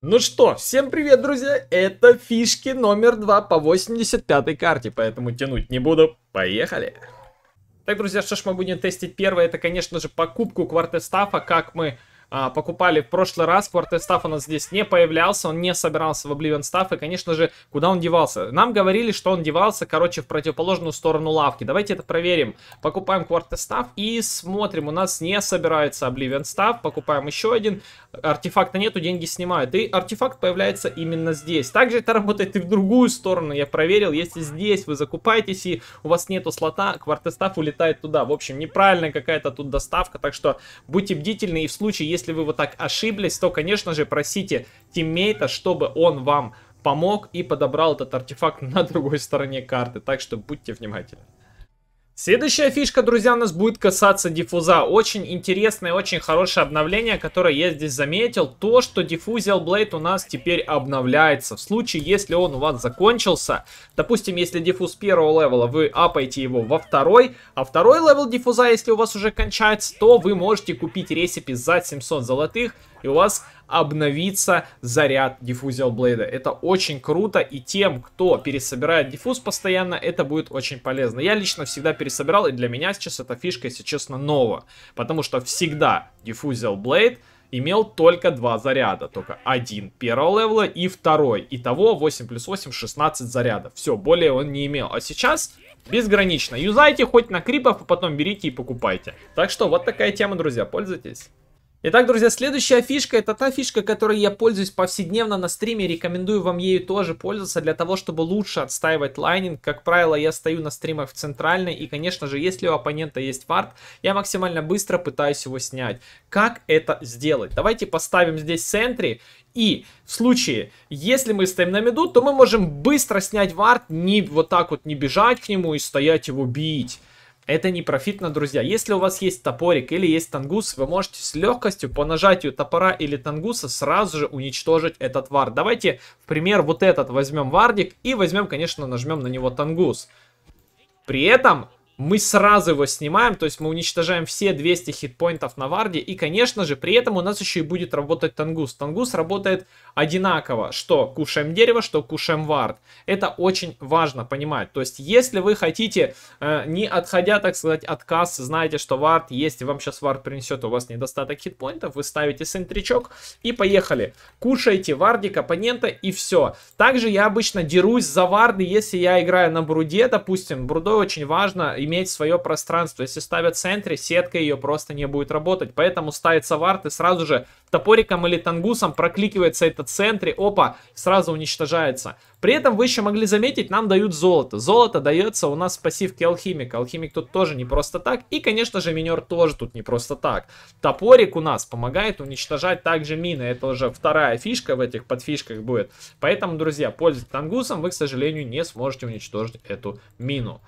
Ну что, всем привет, друзья! Это фишки номер два по 85 карте, поэтому тянуть не буду. Поехали! Так, друзья, что ж мы будем тестить? Первое, это, конечно же, покупку квартестафа, как мы а, покупали в прошлый раз. Квартестаф у нас здесь не появлялся, он не собирался в Oblivion Staff. И, конечно же, куда он девался? Нам говорили, что он девался, короче, в противоположную сторону лавки. Давайте это проверим. Покупаем Квартестаф и смотрим. У нас не собирается Oblivion Staff. Покупаем еще один. Артефакта нету, деньги снимают. И артефакт появляется именно здесь. Также это работает и в другую сторону. Я проверил, если здесь вы закупаетесь и у вас нету слота, Квартестаф улетает туда. В общем, неправильная какая-то тут доставка. Так что будьте бдительны и в случае, если вы вот так ошиблись, то, конечно же, просите тиммейта, чтобы он вам помог и подобрал этот артефакт на другой стороне карты. Так что будьте внимательны. Следующая фишка, друзья, у нас будет касаться диффуза. Очень интересное, очень хорошее обновление, которое я здесь заметил. То, что Diffusial Blade у нас теперь обновляется. В случае, если он у вас закончился, допустим, если диффуз первого левела, вы апаете его во второй, а второй левел диффуза, если у вас уже кончается, то вы можете купить recipe за 700 золотых и у вас обновится заряд Diffusal Blade а. Это очень круто, и тем, кто пересобирает диффуз постоянно, это будет очень полезно. Я лично всегда пересобирал, и для меня сейчас эта фишка, если честно, нова. Потому что всегда Diffusal Blade имел только два заряда. Только один первого левела и второй. Итого 8 плюс 8, 16 зарядов. Все, более он не имел. А сейчас безгранично. Юзайте хоть на крипов, а потом берите и покупайте. Так что вот такая тема, друзья. Пользуйтесь. Итак, друзья, следующая фишка, это та фишка, которой я пользуюсь повседневно на стриме, рекомендую вам ею тоже пользоваться для того, чтобы лучше отстаивать laning. Как правило, я стою на стримах в центральной, и, конечно же, если у оппонента есть вард, я максимально быстро пытаюсь его снять. Как это сделать? Давайте поставим здесь центре, и в случае, если мы стоим на миду, то мы можем быстро снять вард, не вот так вот не бежать к нему и стоять его бить. Это не профитно, друзья. Если у вас есть топорик или есть тангус, вы можете с легкостью по нажатию топора или тангуса сразу же уничтожить этот вард. Давайте, в пример, вот этот возьмем вардик и возьмем, конечно, нажмем на него тангус. При этом мы сразу его снимаем, то есть мы уничтожаем все 200 хитпоинтов на варде, и, конечно же, при этом у нас еще и будет работать тангус. Тангус работает одинаково, что кушаем дерево, что кушаем вард. Это очень важно понимать. То есть, если вы хотите, э, не отходя, так сказать, от кассы, знаете, что вард есть, и вам сейчас вард принесет, у вас недостаток хитпоинтов, вы ставите сентричок и поехали. Кушаете вардик оппонента и все. Также я обычно дерусь за варды, если я играю на бруде, допустим, брудой очень важно иметь свое пространство. Если ставят в центре, сетка ее просто не будет работать. Поэтому ставится вард и сразу же топориком или тангусом прокликивается этот центре, опа, сразу уничтожается. При этом вы еще могли заметить, нам дают золото. Золото дается у нас в пассивке алхимика. Алхимик тут тоже не просто так. И, конечно же, минер тоже тут не просто так. Топорик у нас помогает уничтожать также мины. Это уже вторая фишка в этих подфишках будет. Поэтому, друзья, пользуйтесь тангусом, вы, к сожалению, не сможете уничтожить эту мину.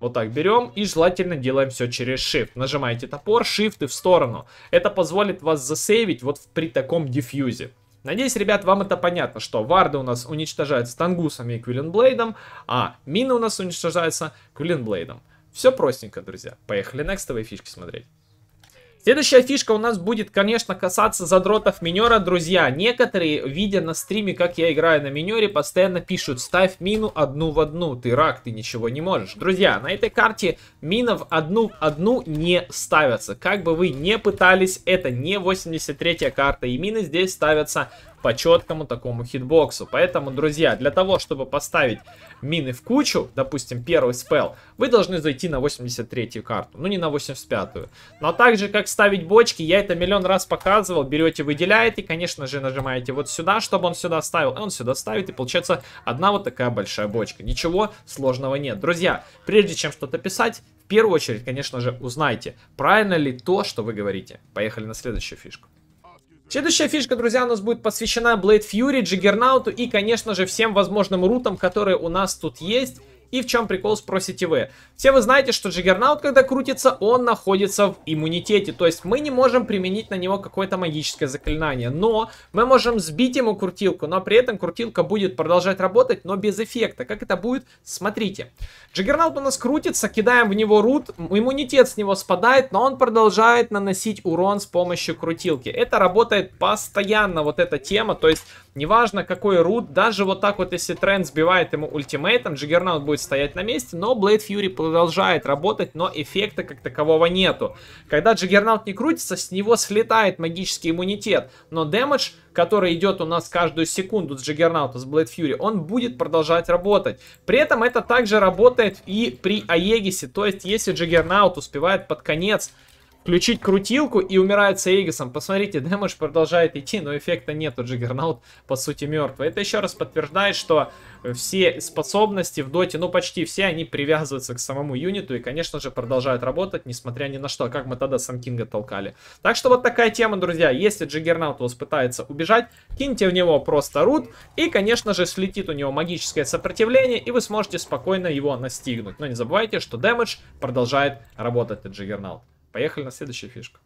Вот так берем и желательно делаем все через Shift. Нажимаете топор, Shift и в сторону. Это позволит вас засейвить вот при таком диффьюзе. Надеюсь, ребят, вам это понятно, что варды у нас уничтожаются тангусом и квиллинблейдом, а мины у нас уничтожаются квиллинблейдом. Все простенько, друзья. Поехали некстовые фишки смотреть. Следующая фишка у нас будет, конечно, касаться задротов минера, друзья. Некоторые, видя на стриме, как я играю на минере, постоянно пишут, ставь мину одну в одну, ты рак, ты ничего не можешь. Друзья, на этой карте минов одну в одну не ставятся. Как бы вы не пытались, это не 83 карта, и мины здесь ставятся по четкому такому хитбоксу. Поэтому, друзья, для того, чтобы поставить мины в кучу, допустим, первый спел, вы должны зайти на 83-ю карту, ну не на 85-ю. Но также, как ставить бочки, я это миллион раз показывал, берете, выделяете, конечно же, нажимаете вот сюда, чтобы он сюда ставил, он сюда ставит, и получается одна вот такая большая бочка. Ничего сложного нет. Друзья, прежде чем что-то писать, в первую очередь, конечно же, узнайте, правильно ли то, что вы говорите. Поехали на следующую фишку. Следующая фишка, друзья, у нас будет посвящена Blade Fury, Джиггернауту и, конечно же, всем возможным рутам, которые у нас тут есть. И в чем прикол, спросите вы. Все вы знаете, что Джиггернаут, когда крутится, он находится в иммунитете. То есть мы не можем применить на него какое-то магическое заклинание. Но мы можем сбить ему крутилку, но при этом крутилка будет продолжать работать, но без эффекта. Как это будет? Смотрите. Джиггернаут у нас крутится, кидаем в него рут, иммунитет с него спадает, но он продолжает наносить урон с помощью крутилки. Это работает постоянно, вот эта тема, то есть неважно какой root, даже вот так вот если Трент сбивает ему ультимейтом, Джиггернаут будет стоять на месте, но Blade Fury продолжает работать, но эффекта как такового нету. Когда Джиггернаут не крутится, с него слетает магический иммунитет, но damage который идет у нас каждую секунду с Джиггернаута, с Blade Fury, он будет продолжать работать. При этом это также работает и при Аегисе, то есть если Джиггернаут успевает под конец включить крутилку и умирает с Эйгисом. Посмотрите, damage продолжает идти, но эффекта нету. Джиггернаут, по сути, мертвый. Это еще раз подтверждает, что все способности в доте, ну почти все, они привязываются к самому юниту и, конечно же, продолжают работать, несмотря ни на что, как мы тогда Санкинга толкали. Так что вот такая тема, друзья. Если Джиггернаут у вас пытается убежать, киньте в него просто root, и, конечно же, слетит у него магическое сопротивление, и вы сможете спокойно его настигнуть. Но не забывайте, что damage продолжает работать от Джиггернаут. Поехали на следующую фишку.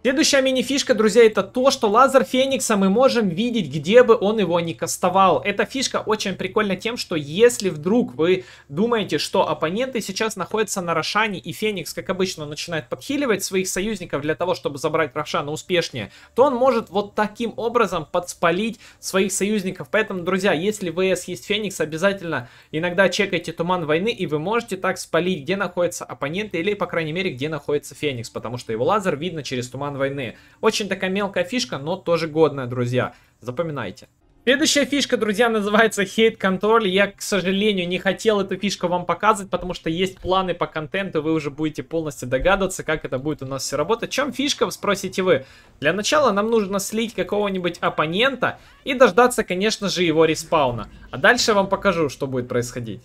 Следующая мини-фишка, друзья, это то, что лазер Феникса мы можем видеть, где бы он его ни кастовал. Эта фишка очень прикольна тем, что если вдруг вы думаете, что оппоненты сейчас находятся на Рошане, и Феникс, как обычно, начинает подхиливать своих союзников для того, чтобы забрать Рошана успешнее, то он может вот таким образом подспалить своих союзников. Поэтому, друзья, если ВС есть Феникс, обязательно иногда чекайте Туман Войны, и вы можете так спалить, где находится оппонент, или, по крайней мере, где находится Феникс, потому что его лазер видно через Туман войны. Очень такая мелкая фишка, но тоже годная, друзья. Запоминайте. Следующая фишка, друзья, называется Hate Control. Я, к сожалению, не хотел эту фишку вам показывать, потому что есть планы по контенту, вы уже будете полностью догадываться, как это будет у нас все работать. В чем фишка, спросите вы? Для начала нам нужно слить какого-нибудь оппонента и дождаться, конечно же, его респауна. А дальше я вам покажу, что будет происходить.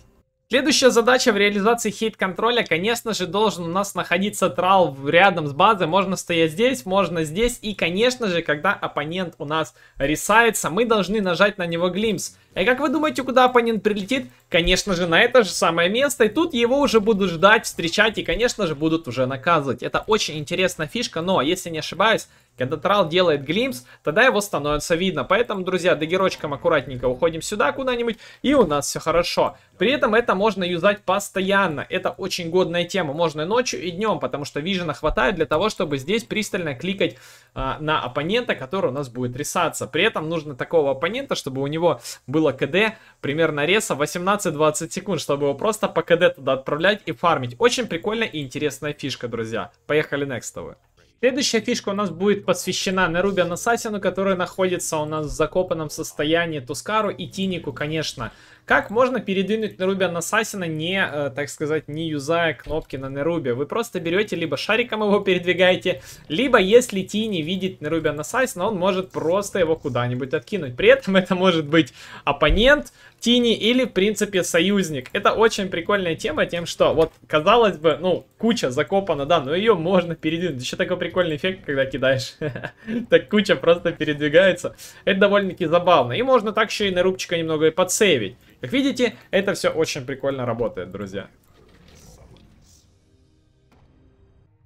Следующая задача в реализации хейт-контроля, конечно же, должен у нас находиться трал рядом с базой. Можно стоять здесь, можно здесь. И, конечно же, когда оппонент у нас рисается, мы должны нажать на него глимс. И как вы думаете, куда оппонент прилетит? Конечно же, на это же самое место. И тут его уже будут ждать, встречать и, конечно же, будут уже наказывать. Это очень интересная фишка, но, если не ошибаюсь, когда трал делает глимс, тогда его становится видно. Поэтому, друзья, до герочком аккуратненько уходим сюда куда-нибудь, и у нас все хорошо. При этом это можно юзать постоянно. Это очень годная тема. Можно и ночью, и днем, потому что вижена хватает для того, чтобы здесь пристально кликать а, на оппонента, который у нас будет рисаться. При этом нужно такого оппонента, чтобы у него было КД примерно реса 18-20 секунд, чтобы его просто по КД туда отправлять и фармить. Очень прикольная и интересная фишка, друзья. Поехали next. Следующая фишка у нас будет посвящена Нерубиан Ассасину, который находится у нас в закопанном состоянии Тускару и Тинику, конечно. Как можно передвинуть Нерубиан Ассасина, не, э, так сказать, не юзая кнопки на Нерубе? Вы просто берете, либо шариком его передвигаете, либо если Тини видит Нерубиан Ассасина, он может просто его куда-нибудь откинуть. При этом это может быть оппонент, Тини или, в принципе, союзник. Это очень прикольная тема тем, что вот, казалось бы, ну, куча закопана, да, но ее можно передвинуть. Еще такой прикольный эффект, когда кидаешь. так куча просто передвигается. Это довольно-таки забавно. И можно так еще и на немного и подсейвить. Как видите, это все очень прикольно работает, друзья.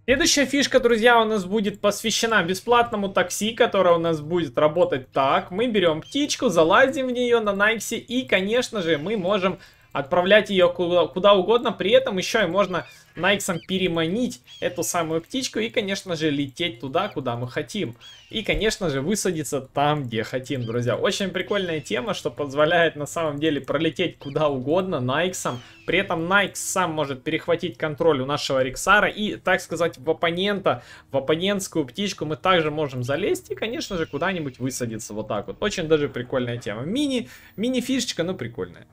Следующая фишка, друзья, у нас будет посвящена бесплатному такси, которое у нас будет работать так. Мы берем птичку, залазим в нее на Найксе и, конечно же, мы можем отправлять ее куда, куда угодно. При этом еще и можно Найксом переманить эту самую птичку и, конечно же, лететь туда, куда мы хотим. И, конечно же, высадиться там, где хотим, друзья. Очень прикольная тема, что позволяет на самом деле пролететь куда угодно Найксом. При этом Найкс сам может перехватить контроль у нашего Риксара и, так сказать, в оппонента, в оппонентскую птичку мы также можем залезть и, конечно же, куда-нибудь высадиться вот так вот. Очень даже прикольная тема. Мини, мини-фишечка, но прикольная.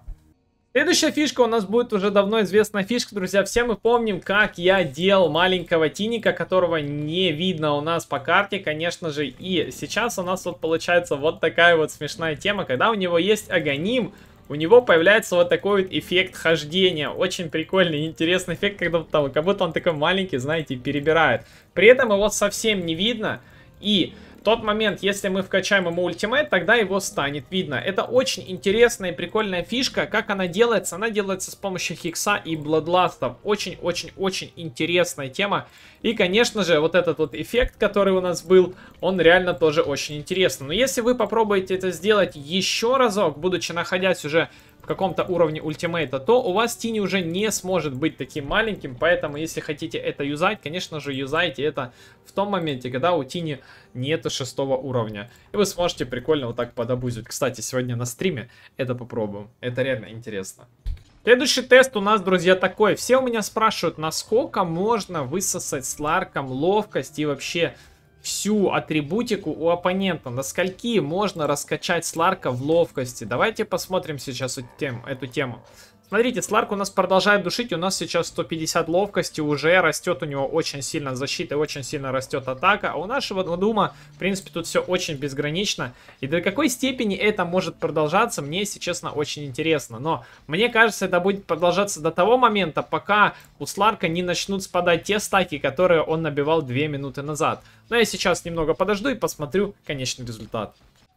Следующая фишка у нас будет уже давно известная фишка, друзья. Все мы помним, как я делал маленького тиника, которого не видно у нас по карте, конечно же. И сейчас у нас вот получается вот такая вот смешная тема, когда у него есть агоним, у него появляется вот такой вот эффект хождения. Очень прикольный, интересный эффект, когда там, как будто он такой маленький, знаете, перебирает. При этом его совсем не видно. И тот момент, если мы вкачаем ему ультимейт, тогда его станет видно. Это очень интересная и прикольная фишка. Как она делается? Она делается с помощью Хикса и Бладластов. Очень-очень-очень интересная тема. И, конечно же, вот этот вот эффект, который у нас был, он реально тоже очень интересный. Но если вы попробуете это сделать еще разок, будучи находясь уже в каком-то уровне ультимейта, то у вас Тини уже не сможет быть таким маленьким, поэтому если хотите это юзать, конечно же, юзайте это в том моменте, когда у Тини нету шестого уровня. И вы сможете прикольно вот так подобузить. Кстати, сегодня на стриме это попробуем. Это реально интересно. Следующий тест у нас, друзья, такой. Все у меня спрашивают, насколько можно высосать с Ларком ловкость и вообще всю атрибутику у оппонента. На скольки можно раскачать Сларка в ловкости. Давайте посмотрим сейчас эту тему. Смотрите, Сларк у нас продолжает душить, у нас сейчас 150 ловкости, уже растет у него очень сильно защита, очень сильно растет атака, а у нашего Дума, в принципе, тут все очень безгранично, и до какой степени это может продолжаться, мне, если честно, очень интересно, но мне кажется, это будет продолжаться до того момента, пока у Сларка не начнут спадать те стаки, которые он набивал 2 минуты назад. Но я сейчас немного подожду и посмотрю конечный результат.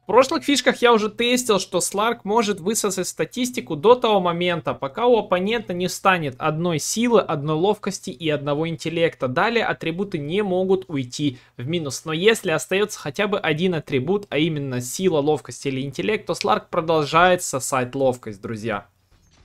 Прошлых фишках я уже тестил, что Сларк может высосать статистику до того момента, пока у оппонента не станет одной силы, одной ловкости и одного интеллекта. Далее атрибуты не могут уйти в минус. Но если остается хотя бы один атрибут, а именно сила, ловкость или интеллект, то Сларк продолжает сосать ловкость, друзья.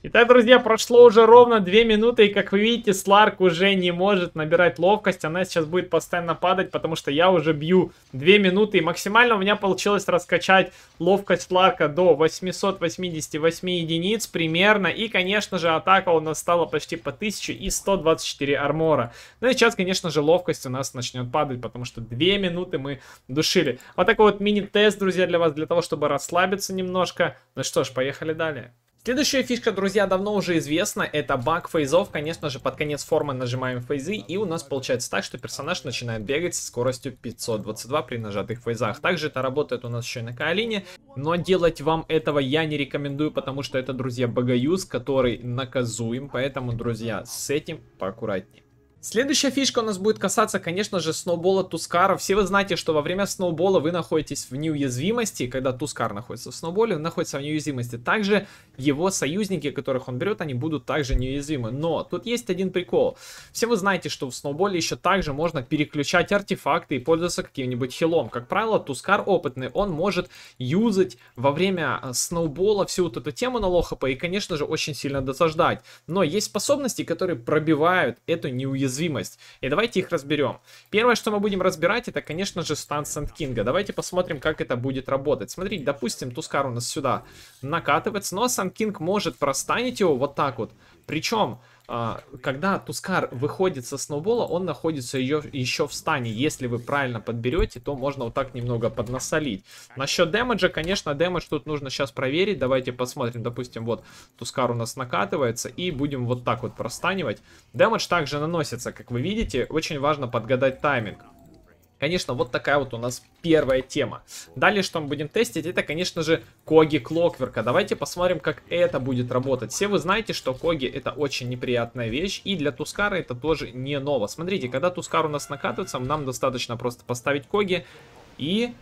Итак, друзья, прошло уже ровно 2 минуты, и как вы видите, Сларк уже не может набирать ловкость, она сейчас будет постоянно падать, потому что я уже бью 2 минуты, и максимально у меня получилось раскачать ловкость Сларка до 888 единиц примерно, и, конечно же, атака у нас стала почти по 1000 и 124 армора. Ну и сейчас, конечно же, ловкость у нас начнет падать, потому что 2 минуты мы душили. Вот такой вот мини-тест, друзья, для вас, для того, чтобы расслабиться немножко. Ну что ж, поехали далее. Следующая фишка, друзья, давно уже известна, это баг фейзов, конечно же, под конец формы нажимаем фейзы, и у нас получается так, что персонаж начинает бегать со скоростью 522 при нажатых фейзах. Также это работает у нас еще и на Каолине, но делать вам этого я не рекомендую, потому что это, друзья, богоюз, который наказуем, поэтому, друзья, с этим поаккуратнее. Следующая фишка у нас будет касаться, конечно же, сноубола Тускара. Все вы знаете, что во время сноубола вы находитесь в неуязвимости, когда Тускар находится в сноуболе, он находится в неуязвимости. Также его союзники, которых он берет, они будут также неуязвимы. Но тут есть один прикол. Все вы знаете, что в сноуболе еще также можно переключать артефакты и пользоваться каким-нибудь хилом. Как правило, Тускар опытный, он может юзать во время э, сноубола всю вот эту тему на лохапа и, конечно же, очень сильно досаждать. Но есть способности, которые пробивают эту неуязвимость уязвимость. И давайте их разберем. Первое, что мы будем разбирать, это, конечно же, стан Санд-Кинга. Давайте посмотрим, как это будет работать. Смотрите, допустим, Тускар у нас сюда накатывается, но Санд-Кинг может простанить его вот так вот. Причем а, когда Тускар выходит со snowball а, он находится ее, еще в stun е. Если вы правильно подберете, то можно вот так немного поднасолить. Насчет damage а, конечно, damage тут нужно сейчас проверить. Давайте посмотрим. Допустим, вот Тускар у нас накатывается. И будем вот так вот простанивать. Damage также наносится, как вы видите. Очень важно подгадать тайминг. Конечно, вот такая вот у нас первая тема. Далее, что мы будем тестить, это, конечно же, Коги Клокверка. Давайте посмотрим, как это будет работать. Все вы знаете, что Коги это очень неприятная вещь, и для Тускара это тоже не ново. Смотрите, когда Тускар у нас накатывается, нам достаточно просто поставить Коги и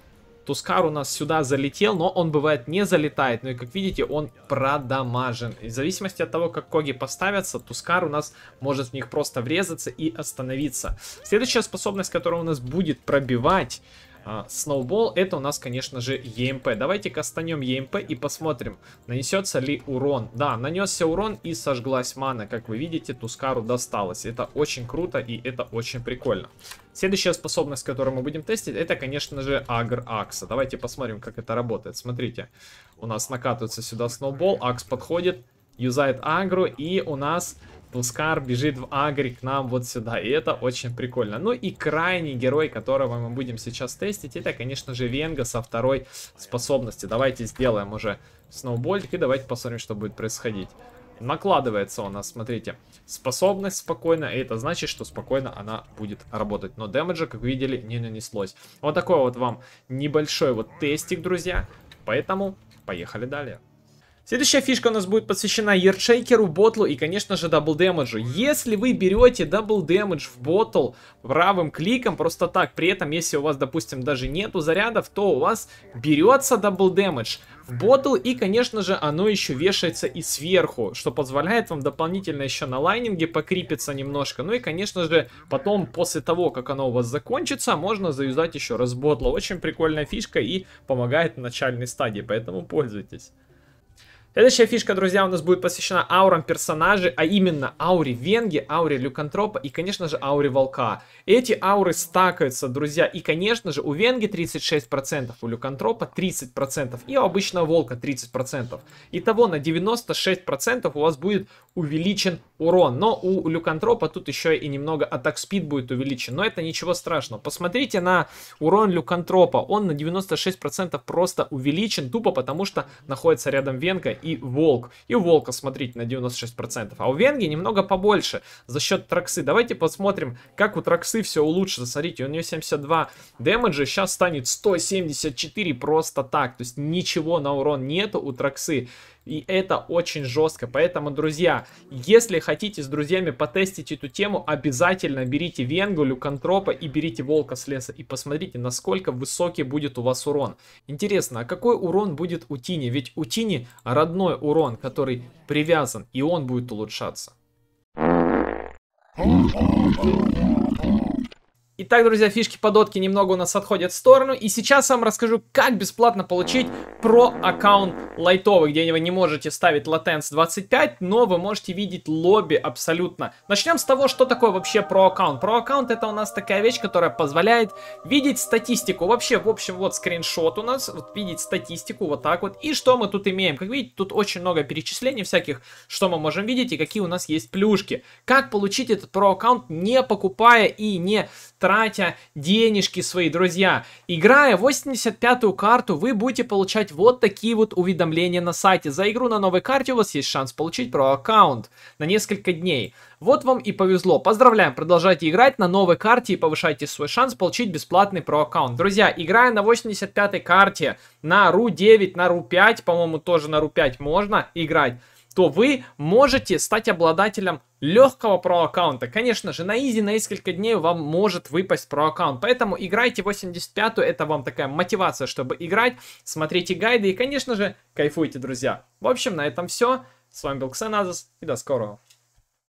Тускар у нас сюда залетел, но он бывает не залетает. Но и как видите, он продамажен. И в зависимости от того, как коги поставятся, Тускар у нас может в них просто врезаться и остановиться. Следующая способность, которая у нас будет пробивать Snowball, это у нас, конечно же, EMP. Давайте кастанем EMP и посмотрим, нанесется ли урон. Да, нанесся урон и сожглась мана. Как вы видите, Тускару досталось. Это очень круто и это очень прикольно. Следующая способность, которую мы будем тестить, это, конечно же, Агр Акса. Давайте посмотрим, как это работает. Смотрите, у нас накатывается сюда Snowball, Акс подходит, юзает Агру, и у нас Тускар бежит в агри к нам вот сюда. И это очень прикольно. Ну и крайний герой, которого мы будем сейчас тестить, это, конечно же, Венга со второй способности. Давайте сделаем уже сноубольник и давайте посмотрим, что будет происходить. Накладывается у нас, смотрите, способность спокойно, и это значит, что спокойно она будет работать. Но дэмэджа, как видели, не нанеслось. Вот такой вот вам небольшой вот тестик, друзья. Поэтому поехали далее. Следующая фишка у нас будет посвящена Ершейкеру, bottle у и, конечно же, double damage у. Если вы берете double damage в bottle правым кликом, просто так, при этом, если у вас, допустим, даже нету зарядов, то у вас берется double damage в bottle и, конечно же, оно еще вешается и сверху, что позволяет вам дополнительно еще на laning е покрипиться немножко. Ну и, конечно же, потом, после того, как оно у вас закончится, можно заюзать еще раз bottle а. Очень прикольная фишка и помогает на начальной стадии, поэтому пользуйтесь. Следующая фишка, друзья, у нас будет посвящена аурам персонажей, а именно ауре Венги, ауре Люкантропа и, конечно же, ауре Волка. Эти ауры стакаются, друзья, и, конечно же, у Венги 36%, у Люкантропа 30% и у обычного Волка 30%. Итого на 96% у вас будет увеличен урон, но у Люкантропа тут еще и немного атак спид будет увеличен, но это ничего страшного. Посмотрите на урон Люкантропа, он на 96% просто увеличен, тупо потому что находится рядом Венга и Волк. И у Волка, смотрите, на 96%. А у Венги немного побольше за счет Траксы. Давайте посмотрим, как у Траксы все улучшится. Смотрите, у нее 72 дэмэджа, сейчас станет 174 просто так. То есть ничего на урон нету у Траксы. И это очень жестко. Поэтому, друзья, если хотите с друзьями потестить эту тему, обязательно берите Венгу, Люкантропа и берите Волка с леса. И посмотрите, насколько высокий будет у вас урон. Интересно, а какой урон будет у Тини? Ведь у Тини родной урон, который привязан, и он будет улучшаться. Итак, друзья, фишки подотки немного у нас отходят в сторону. И сейчас вам расскажу, как бесплатно получить про аккаунт лайтовый, где вы не можете ставить латенс 25, но вы можете видеть лобби абсолютно. Начнем с того, что такое вообще про аккаунт. Про аккаунт это у нас такая вещь, которая позволяет видеть статистику. Вообще, в общем, вот скриншот у нас, вот видеть статистику вот так вот. И что мы тут имеем? Как видите, тут очень много перечислений всяких, что мы можем видеть и какие у нас есть плюшки. Как получить этот про аккаунт, не покупая и не тратя денежки свои, друзья. Играя 85-ю карту, вы будете получать вот такие вот уведомления на сайте. За игру на новой карте у вас есть шанс получить про аккаунт на несколько дней. Вот вам и повезло. Поздравляем, продолжайте играть на новой карте и повышайте свой шанс получить бесплатный про аккаунт. Друзья, играя на 85-й карте, на RU9, на RU5, по-моему, тоже на RU5 можно играть то вы можете стать обладателем легкого про-аккаунта. Конечно же, на изи на несколько дней вам может выпасть про-аккаунт. Поэтому играйте 85-ю, это вам такая мотивация, чтобы играть. Смотрите гайды и, конечно же, кайфуйте, друзья. В общем, на этом все. С вами был Ксеназус и до скорого.